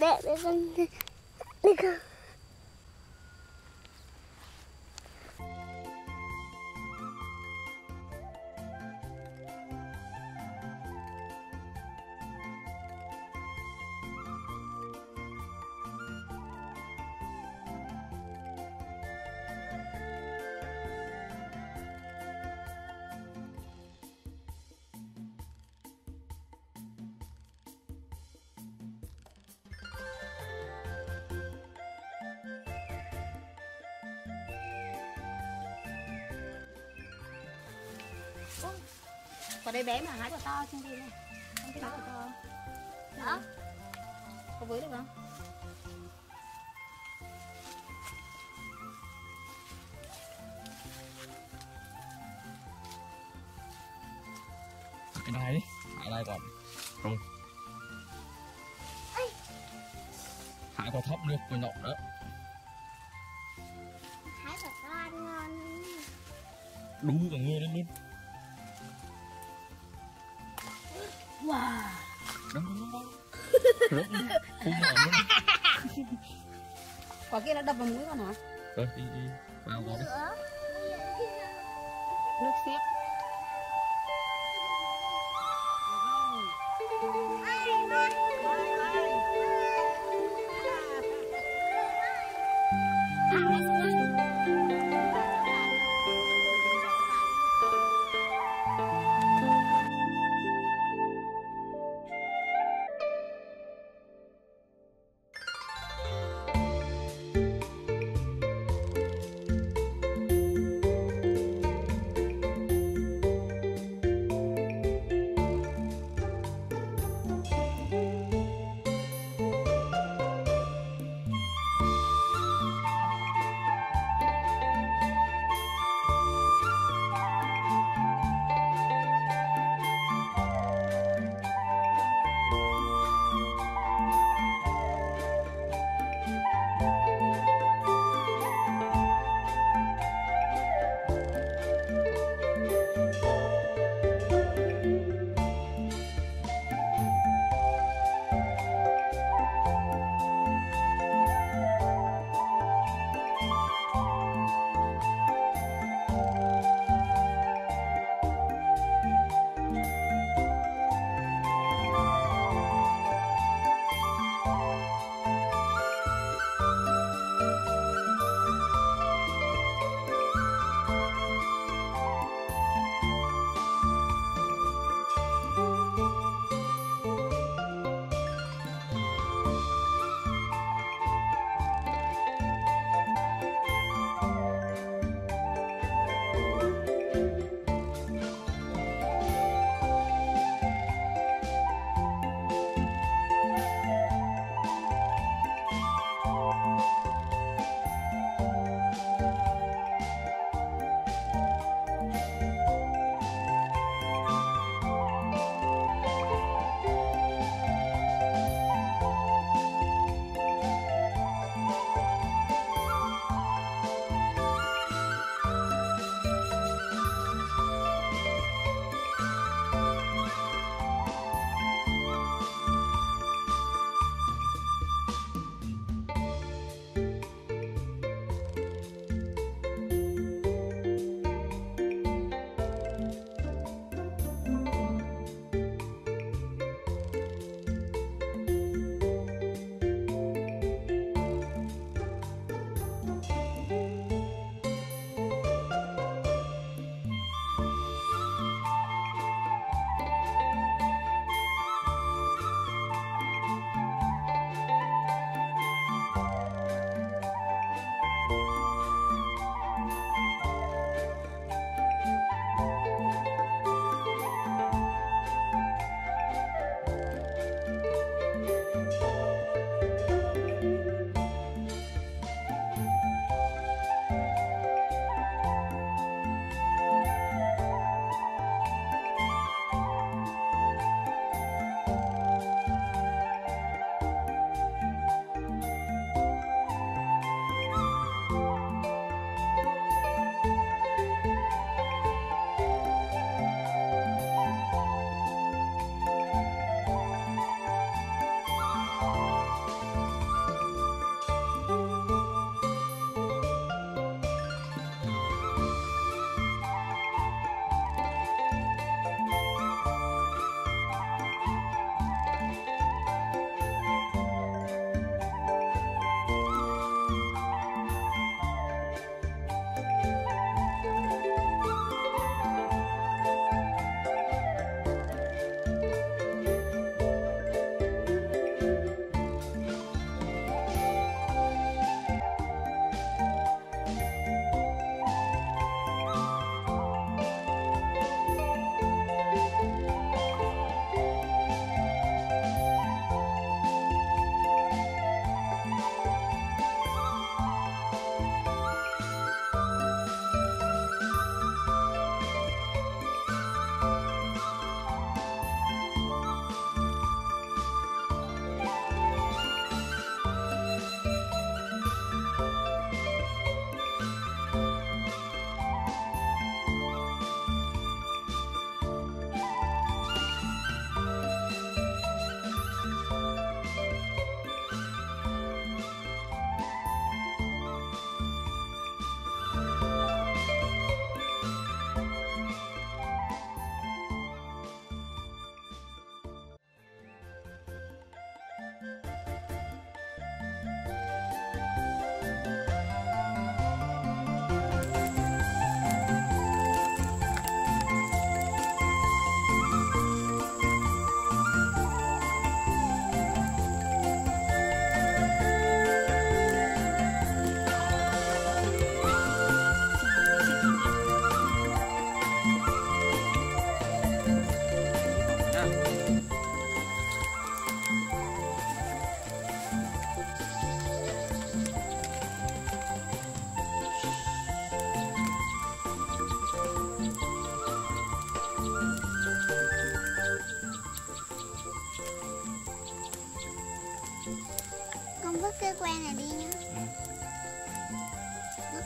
để để con Còn đây bé mà hái quả to trên kia này Không thấy hái quả to đó Có với được không? cái này đi hạ lại còn rồi hạ quả thấp được quả nhọn đó. Hái quả to ăn ngon. Đu cả người lên luôn luôn Quả kia nó đập vào mũi con hả? rồi đi đi vào vào đi nữa Nước xiết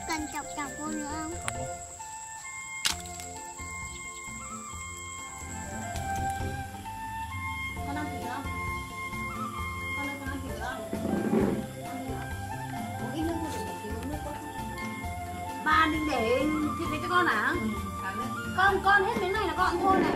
cần chọc chọc vô nữa không? Không con ăn thịt không? Con ơi con ăn thịt không? Uống ít nước thôi để uống nước có ba đừng để thịt về cho con à? Con con hết miếng này là con thôi này